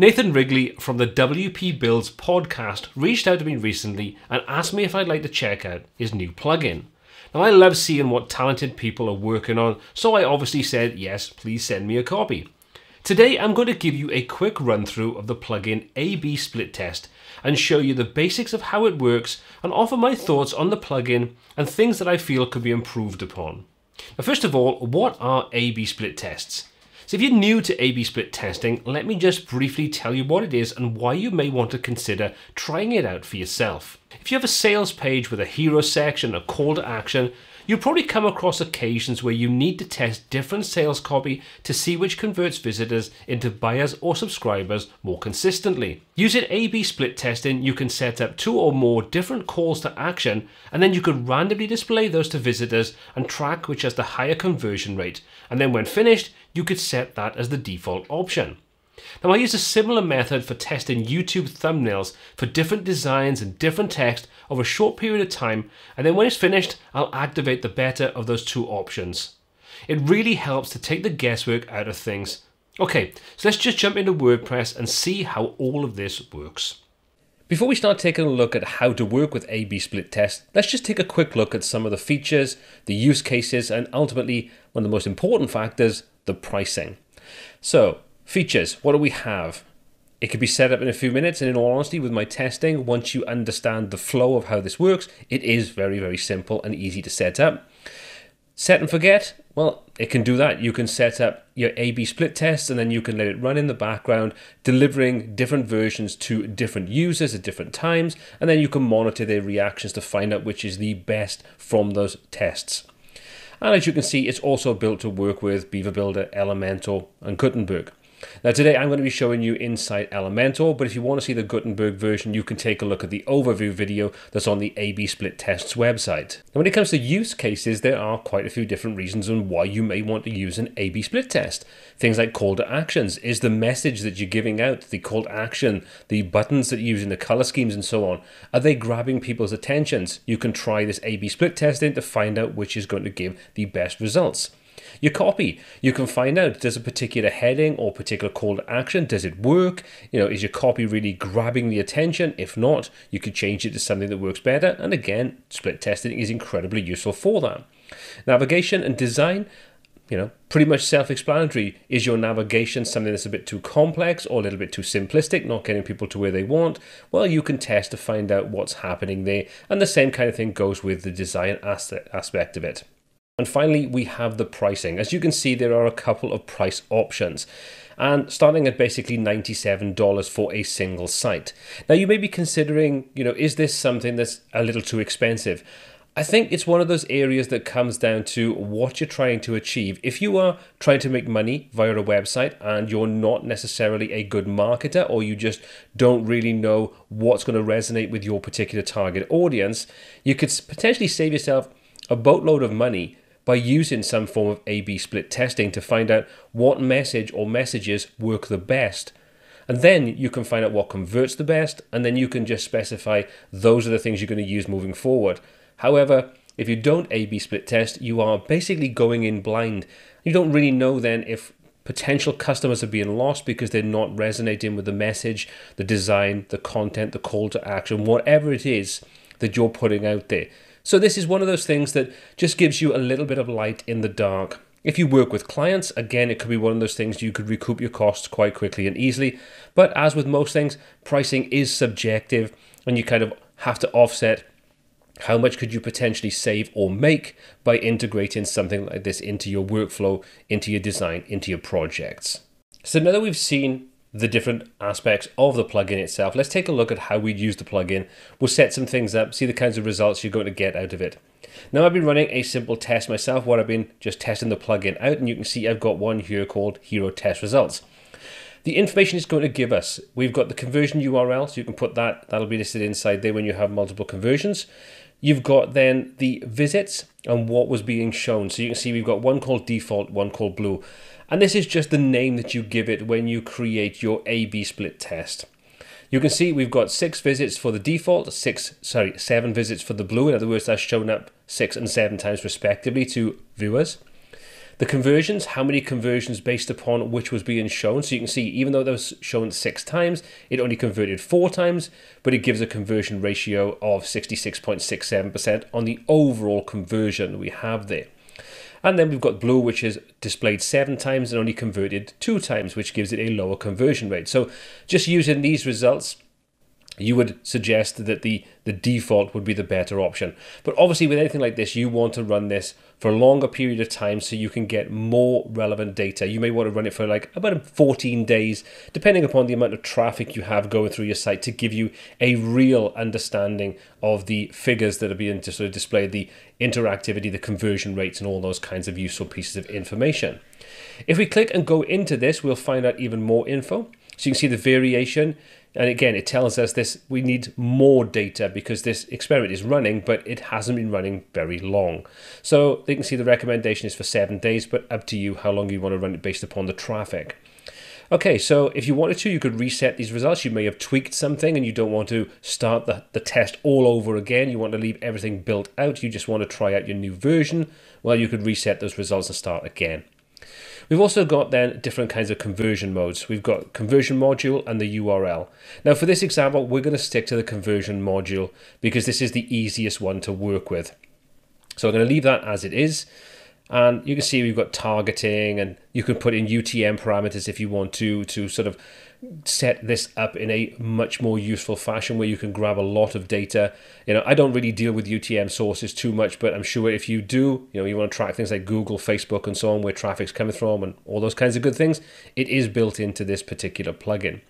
Nathan Wrigley from the WP Builds podcast reached out to me recently and asked me if I'd like to check out his new plugin. Now, I love seeing what talented people are working on, so I obviously said, yes, please send me a copy. Today, I'm going to give you a quick run through of the plugin A-B Split Test and show you the basics of how it works and offer my thoughts on the plugin and things that I feel could be improved upon. Now, first of all, what are A-B split tests? So if you're new to A-B split testing, let me just briefly tell you what it is and why you may want to consider trying it out for yourself. If you have a sales page with a hero section, a call to action, You'll probably come across occasions where you need to test different sales copy to see which converts visitors into buyers or subscribers more consistently. Using A-B split testing, you can set up two or more different calls to action and then you could randomly display those to visitors and track which has the higher conversion rate. And then when finished, you could set that as the default option. Now I use a similar method for testing YouTube thumbnails for different designs and different text over a short period of time and then when it's finished I'll activate the better of those two options. It really helps to take the guesswork out of things. Okay, so let's just jump into WordPress and see how all of this works. Before we start taking a look at how to work with A-B split test, let's just take a quick look at some of the features, the use cases, and ultimately one of the most important factors, the pricing. So Features, what do we have? It could be set up in a few minutes, and in all honesty, with my testing, once you understand the flow of how this works, it is very, very simple and easy to set up. Set and forget, well, it can do that. You can set up your A B split tests and then you can let it run in the background, delivering different versions to different users at different times, and then you can monitor their reactions to find out which is the best from those tests. And as you can see, it's also built to work with Beaver Builder, Elementor, and Gutenberg. Now today I'm going to be showing you inside Elementor, but if you want to see the Gutenberg version, you can take a look at the overview video that's on the A-B Split Tests website. Now when it comes to use cases, there are quite a few different reasons on why you may want to use an A-B Split test. Things like call to actions. Is the message that you're giving out, the call to action, the buttons that you're using, the color schemes and so on, are they grabbing people's attentions? You can try this A-B Split testing to find out which is going to give the best results. Your copy, you can find out does a particular heading or particular call to action, does it work? You know, is your copy really grabbing the attention? If not, you could change it to something that works better. And again, split testing is incredibly useful for that. Navigation and design, you know, pretty much self-explanatory. Is your navigation something that's a bit too complex or a little bit too simplistic, not getting people to where they want? Well, you can test to find out what's happening there. And the same kind of thing goes with the design aspect of it. And finally, we have the pricing. As you can see, there are a couple of price options and starting at basically $97 for a single site. Now you may be considering, you know, is this something that's a little too expensive? I think it's one of those areas that comes down to what you're trying to achieve. If you are trying to make money via a website and you're not necessarily a good marketer or you just don't really know what's going to resonate with your particular target audience, you could potentially save yourself a boatload of money by using some form of A B split testing to find out what message or messages work the best. And then you can find out what converts the best, and then you can just specify those are the things you're going to use moving forward. However, if you don't A B split test, you are basically going in blind. You don't really know then if potential customers are being lost because they're not resonating with the message, the design, the content, the call to action, whatever it is that you're putting out there. So this is one of those things that just gives you a little bit of light in the dark. If you work with clients, again, it could be one of those things you could recoup your costs quite quickly and easily. But as with most things, pricing is subjective and you kind of have to offset how much could you potentially save or make by integrating something like this into your workflow, into your design, into your projects. So now that we've seen the different aspects of the plugin itself. Let's take a look at how we'd use the plugin. We'll set some things up, see the kinds of results you're going to get out of it. Now I've been running a simple test myself where I've been just testing the plugin out and you can see I've got one here called Hero Test Results. The information it's going to give us, we've got the conversion URL, so you can put that, that'll be listed inside there when you have multiple conversions. You've got then the visits and what was being shown. So you can see we've got one called default, one called blue. And this is just the name that you give it when you create your A-B split test. You can see we've got six visits for the default, six, sorry, seven visits for the blue. In other words, that's shown up six and seven times respectively to viewers. The conversions, how many conversions based upon which was being shown. So you can see, even though that was shown six times, it only converted four times, but it gives a conversion ratio of 66.67% on the overall conversion we have there. And then we've got blue, which is displayed seven times and only converted two times, which gives it a lower conversion rate. So just using these results, you would suggest that the, the default would be the better option. But obviously, with anything like this, you want to run this for a longer period of time so you can get more relevant data. You may want to run it for like about 14 days, depending upon the amount of traffic you have going through your site to give you a real understanding of the figures that are being sort of displayed, the interactivity, the conversion rates, and all those kinds of useful pieces of information. If we click and go into this, we'll find out even more info. So you can see the variation. And again, it tells us this we need more data because this experiment is running, but it hasn't been running very long. So you can see the recommendation is for seven days, but up to you how long you want to run it based upon the traffic. Okay, so if you wanted to, you could reset these results. You may have tweaked something and you don't want to start the, the test all over again. You want to leave everything built out. You just want to try out your new version. Well, you could reset those results and start again. We've also got then different kinds of conversion modes. We've got conversion module and the URL. Now for this example, we're going to stick to the conversion module because this is the easiest one to work with. So I'm going to leave that as it is. And you can see we've got targeting and you can put in UTM parameters if you want to, to sort of set this up in a much more useful fashion where you can grab a lot of data. You know, I don't really deal with UTM sources too much, but I'm sure if you do, you know, you want to track things like Google, Facebook, and so on, where traffic's coming from, and all those kinds of good things, it is built into this particular plugin.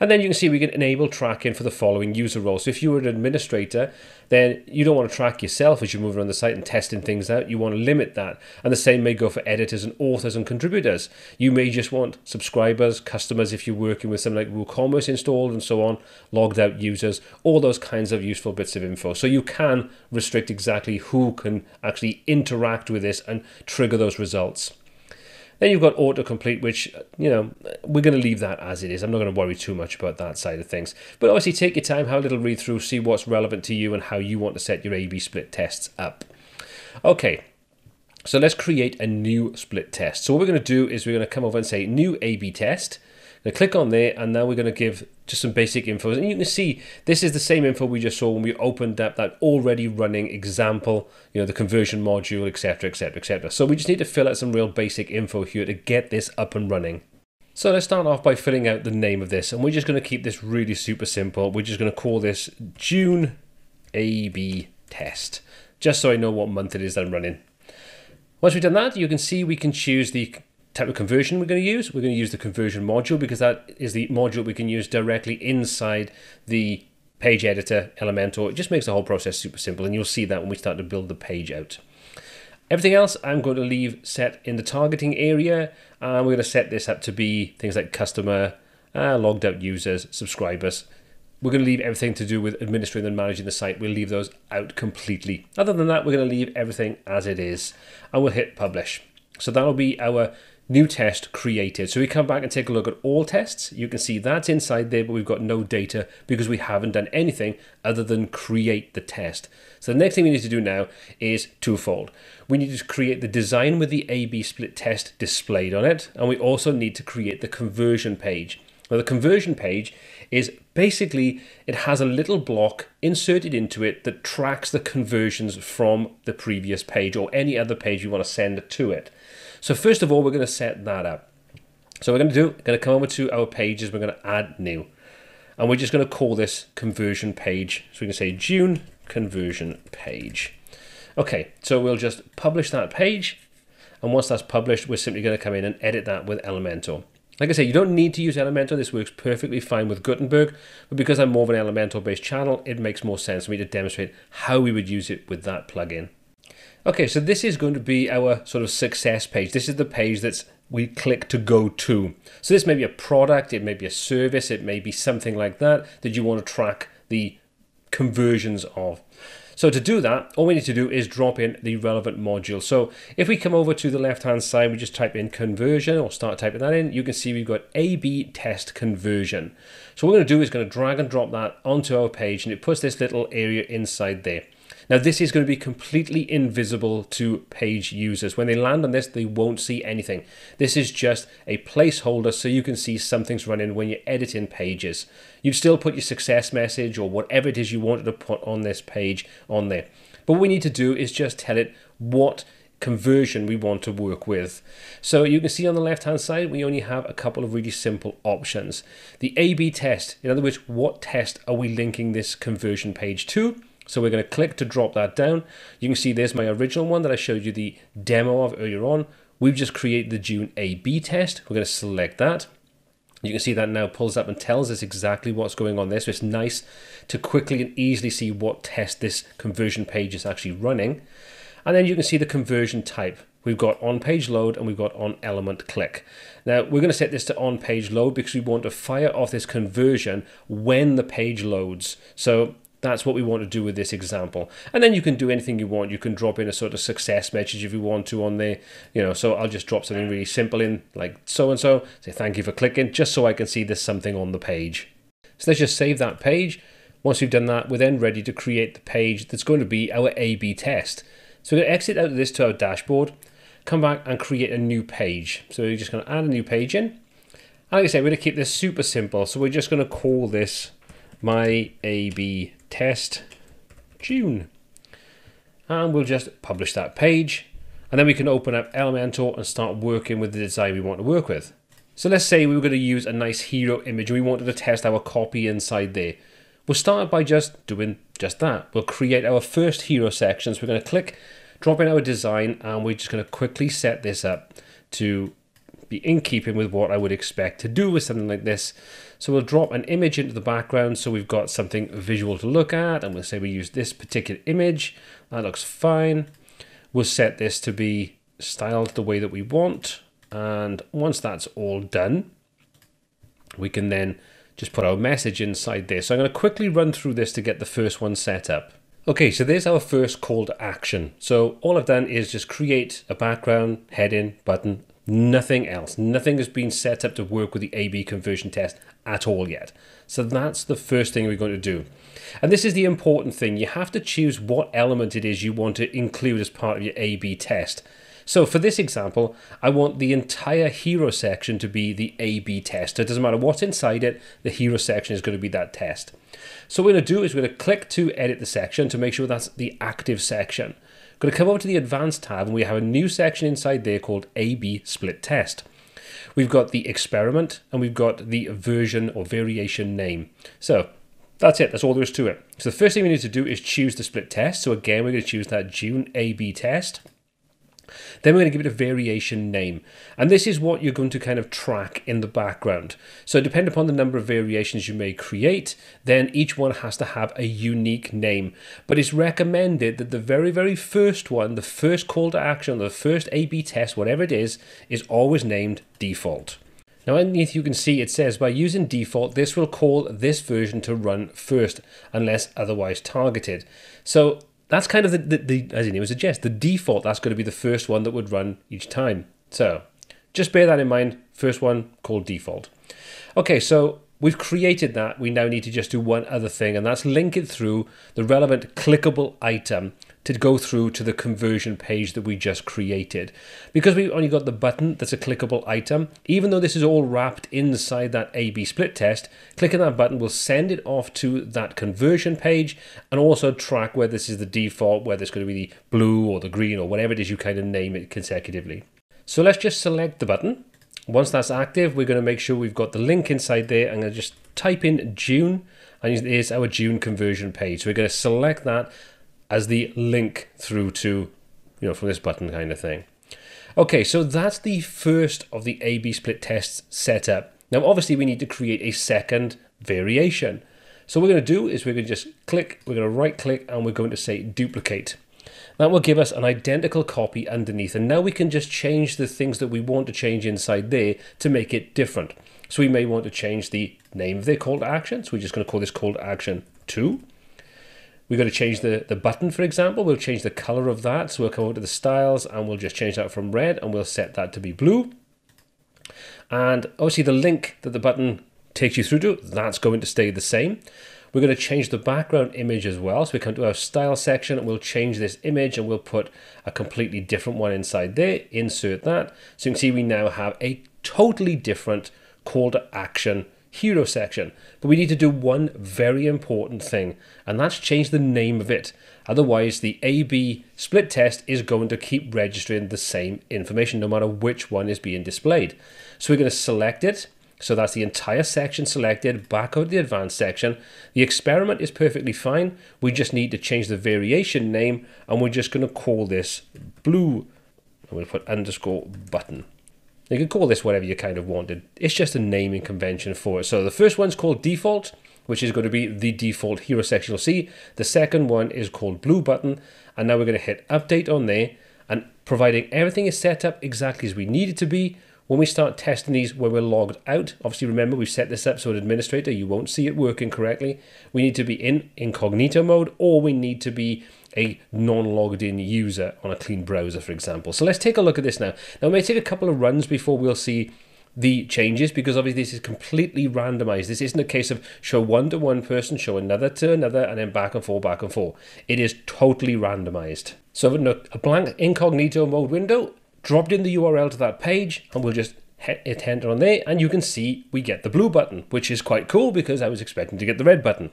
And then you can see we can enable tracking for the following user roles. So if you were an administrator, then you don't want to track yourself as you move around the site and testing things out. You want to limit that. And the same may go for editors and authors and contributors. You may just want subscribers, customers if you're working with something like WooCommerce installed and so on, logged out users, all those kinds of useful bits of info. So you can restrict exactly who can actually interact with this and trigger those results. Then you've got autocomplete, which, you know, we're going to leave that as it is. I'm not going to worry too much about that side of things. But obviously, take your time, have a little read through, see what's relevant to you and how you want to set your A B split tests up. Okay, so let's create a new split test. So what we're going to do is we're going to come over and say new A B test. Now click on there and now we're going to give just some basic info. And you can see this is the same info we just saw when we opened up that already running example, you know, the conversion module, etc., etc., etc. So we just need to fill out some real basic info here to get this up and running. So let's start off by filling out the name of this. And we're just going to keep this really super simple. We're just going to call this June AB test, just so I know what month it is that I'm running. Once we've done that, you can see we can choose the type of conversion we're going to use. We're going to use the conversion module because that is the module we can use directly inside the page editor Elementor. It just makes the whole process super simple and you'll see that when we start to build the page out. Everything else I'm going to leave set in the targeting area and we're going to set this up to be things like customer, uh, logged out users, subscribers. We're going to leave everything to do with administering and managing the site. We'll leave those out completely. Other than that, we're going to leave everything as it is and we'll hit publish. So that'll be our new test created. So we come back and take a look at all tests. You can see that's inside there, but we've got no data because we haven't done anything other than create the test. So the next thing we need to do now is twofold. We need to create the design with the A-B split test displayed on it, and we also need to create the conversion page. Now the conversion page is basically, it has a little block inserted into it that tracks the conversions from the previous page or any other page you want to send to it. So first of all, we're going to set that up. So we're going to do, going to come over to our pages, we're going to add new. And we're just going to call this conversion page. So we can say June conversion page. Okay, so we'll just publish that page. And once that's published, we're simply going to come in and edit that with Elementor. Like I say, you don't need to use Elementor. This works perfectly fine with Gutenberg. But because I'm more of an Elementor-based channel, it makes more sense for me to demonstrate how we would use it with that plugin. Okay, so this is going to be our sort of success page. This is the page that's we click to go to. So this may be a product, it may be a service, it may be something like that that you want to track the conversions of. So to do that, all we need to do is drop in the relevant module. So if we come over to the left-hand side, we just type in conversion or start typing that in, you can see we've got A-B test conversion. So what we're going to do is going to drag and drop that onto our page and it puts this little area inside there. Now, this is going to be completely invisible to page users. When they land on this, they won't see anything. This is just a placeholder so you can see something's running when you're editing pages. You'd still put your success message or whatever it is you wanted to put on this page on there. But what we need to do is just tell it what conversion we want to work with. So you can see on the left hand side, we only have a couple of really simple options. The A-B test, in other words, what test are we linking this conversion page to? So we're going to click to drop that down. You can see there's my original one that I showed you the demo of earlier on. We've just created the June A-B test. We're going to select that. You can see that now pulls up and tells us exactly what's going on there. So it's nice to quickly and easily see what test this conversion page is actually running. And then you can see the conversion type. We've got on page load and we've got on element click. Now we're going to set this to on page load because we want to fire off this conversion when the page loads. So that's what we want to do with this example. And then you can do anything you want. You can drop in a sort of success message if you want to on there. You know, so I'll just drop something really simple in like so and so. Say thank you for clicking, just so I can see there's something on the page. So let's just save that page. Once we've done that, we're then ready to create the page that's going to be our A-B test. So we're going to exit out of this to our dashboard, come back and create a new page. So we're just going to add a new page in. And like I said, we're going to keep this super simple. So we're just going to call this my A-B test June. And we'll just publish that page. And then we can open up Elementor and start working with the design we want to work with. So let's say we were going to use a nice hero image and we wanted to test our copy inside there. We'll start by just doing just that. We'll create our first hero section. So we're going to click, drop in our design, and we're just going to quickly set this up to be in keeping with what I would expect to do with something like this. So we'll drop an image into the background so we've got something visual to look at and we'll say we use this particular image. That looks fine. We'll set this to be styled the way that we want. And once that's all done, we can then just put our message inside there. So I'm going to quickly run through this to get the first one set up. Okay, so there's our first call to action. So all I've done is just create a background, heading, button, Nothing else. Nothing has been set up to work with the A-B conversion test at all yet. So that's the first thing we're going to do. And this is the important thing. You have to choose what element it is you want to include as part of your A-B test. So for this example, I want the entire hero section to be the A-B test. So it doesn't matter what's inside it, the hero section is going to be that test. So what we're going to do is we're going to click to edit the section to make sure that's the active section going to come over to the Advanced tab and we have a new section inside there called A-B Split Test. We've got the experiment and we've got the version or variation name. So that's it, that's all there is to it. So the first thing we need to do is choose the split test. So again, we're going to choose that June A-B test. Then we're going to give it a variation name. And this is what you're going to kind of track in the background. So depending upon the number of variations you may create, then each one has to have a unique name. But it's recommended that the very, very first one, the first call to action, the first A-B test, whatever it is, is always named default. Now underneath you can see it says by using default this will call this version to run first unless otherwise targeted. So that's kind of the, the, the as the name would suggest, the default. That's going to be the first one that would run each time. So just bear that in mind. First one called default. Okay, so we've created that. We now need to just do one other thing, and that's link it through the relevant clickable item to go through to the conversion page that we just created. Because we've only got the button that's a clickable item, even though this is all wrapped inside that A-B split test, clicking that button will send it off to that conversion page and also track whether this is the default, whether it's going to be the blue or the green or whatever it is you kind of name it consecutively. So let's just select the button. Once that's active, we're going to make sure we've got the link inside there. I'm going to just type in June and here's our June conversion page. So we're going to select that as the link through to, you know, from this button kind of thing. Okay, so that's the first of the A-B split tests set up. Now, obviously, we need to create a second variation. So what we're going to do is we're going to just click, we're going to right click, and we're going to say duplicate. That will give us an identical copy underneath. And now we can just change the things that we want to change inside there to make it different. So we may want to change the name of their call to action. So we're just going to call this call to action 2. We've got to change the, the button, for example. We'll change the color of that. So we'll come over to the styles and we'll just change that from red and we'll set that to be blue. And obviously the link that the button takes you through to, that's going to stay the same. We're going to change the background image as well. So we come to our style section and we'll change this image and we'll put a completely different one inside there. Insert that. So you can see we now have a totally different call to action hero section. But we need to do one very important thing, and that's change the name of it. Otherwise, the A-B split test is going to keep registering the same information no matter which one is being displayed. So we're going to select it. So that's the entire section selected, back out the advanced section. The experiment is perfectly fine. We just need to change the variation name and we're just going to call this blue. I'm going to put underscore button. You can call this whatever you kind of wanted. It's just a naming convention for it. So the first one's called default, which is going to be the default hero section you'll see. The second one is called blue button. And now we're going to hit update on there. And providing everything is set up exactly as we need it to be, when we start testing these when we're logged out, obviously remember we've set this up so an administrator, you won't see it working correctly. We need to be in incognito mode or we need to be a non-logged in user on a clean browser, for example. So let's take a look at this now. Now it may take a couple of runs before we'll see the changes because obviously this is completely randomized. This isn't a case of show one to one person, show another to another, and then back and forth, back and forth. It is totally randomized. So I've a blank incognito mode window, dropped in the URL to that page, and we'll just hit enter on there and you can see we get the blue button which is quite cool because I was expecting to get the red button.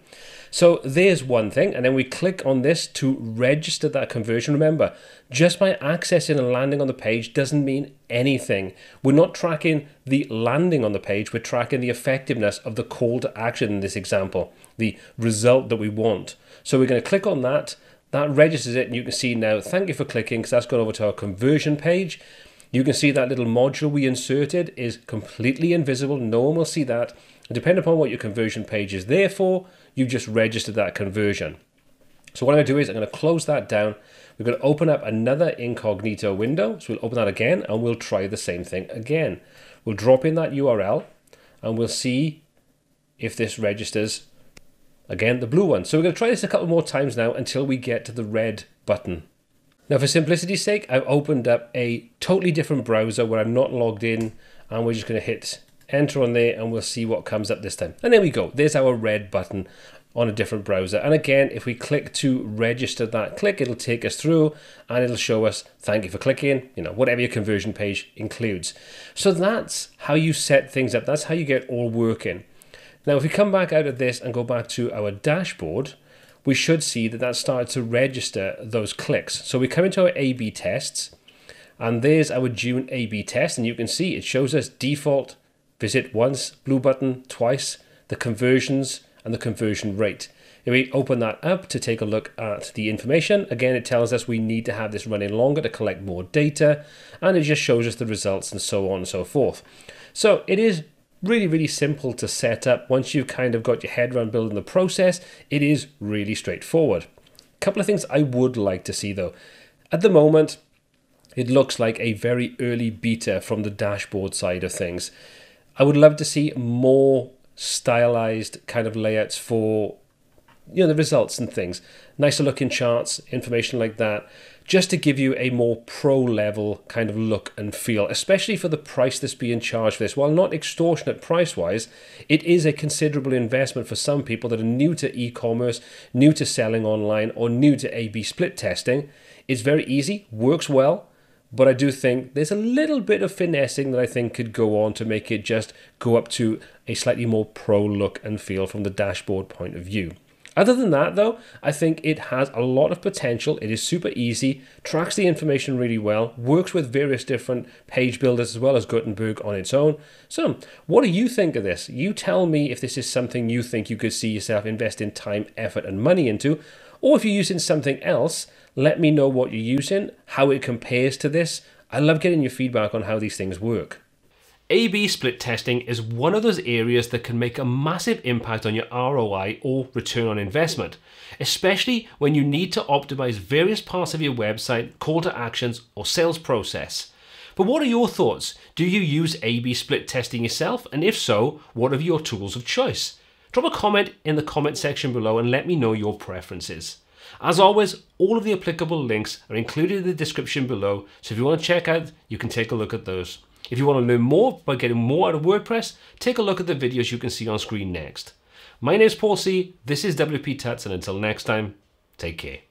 So there's one thing and then we click on this to register that conversion. Remember just by accessing and landing on the page doesn't mean anything. We're not tracking the landing on the page we're tracking the effectiveness of the call to action in this example the result that we want. So we're going to click on that that registers it and you can see now thank you for clicking because that's gone over to our conversion page you can see that little module we inserted is completely invisible. No one will see that. And depending upon what your conversion page is there for, you just registered that conversion. So what I'm going to do is I'm going to close that down. We're going to open up another incognito window. So we'll open that again and we'll try the same thing again. We'll drop in that URL and we'll see if this registers again the blue one. So we're going to try this a couple more times now until we get to the red button. Now for simplicity's sake, I've opened up a totally different browser where I'm not logged in and we're just going to hit enter on there and we'll see what comes up this time. And there we go. There's our red button on a different browser. And again, if we click to register that click, it'll take us through and it'll show us thank you for clicking, you know, whatever your conversion page includes. So that's how you set things up. That's how you get all working. Now, if we come back out of this and go back to our dashboard, we should see that that started to register those clicks. So we come into our A-B tests, and there's our June A-B test, and you can see it shows us default, visit once, blue button, twice, the conversions, and the conversion rate. If we open that up to take a look at the information, again, it tells us we need to have this running longer to collect more data, and it just shows us the results and so on and so forth. So it is really, really simple to set up. Once you've kind of got your head around building the process, it is really straightforward. A couple of things I would like to see though. At the moment, it looks like a very early beta from the dashboard side of things. I would love to see more stylized kind of layouts for you know the results and things nicer looking charts information like that just to give you a more pro level kind of look and feel, especially for the price that's being charged for this. While not extortionate price wise, it is a considerable investment for some people that are new to e commerce, new to selling online, or new to A B split testing. It's very easy, works well, but I do think there's a little bit of finessing that I think could go on to make it just go up to a slightly more pro look and feel from the dashboard point of view. Other than that, though, I think it has a lot of potential. It is super easy, tracks the information really well, works with various different page builders as well as Gutenberg on its own. So, what do you think of this? You tell me if this is something you think you could see yourself investing time, effort, and money into, or if you're using something else, let me know what you're using, how it compares to this. I love getting your feedback on how these things work. A-B split testing is one of those areas that can make a massive impact on your ROI or return on investment, especially when you need to optimize various parts of your website, call to actions, or sales process. But what are your thoughts? Do you use A-B split testing yourself? And if so, what are your tools of choice? Drop a comment in the comment section below and let me know your preferences. As always, all of the applicable links are included in the description below, so if you want to check out, you can take a look at those. If you want to learn more by getting more out of WordPress, take a look at the videos you can see on screen next. My name is Paul C. This is WP Tuts, and until next time, take care.